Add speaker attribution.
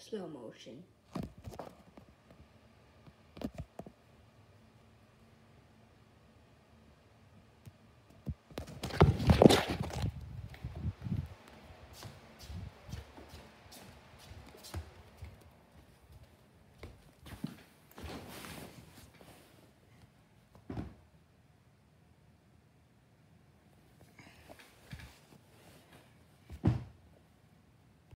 Speaker 1: slow motion.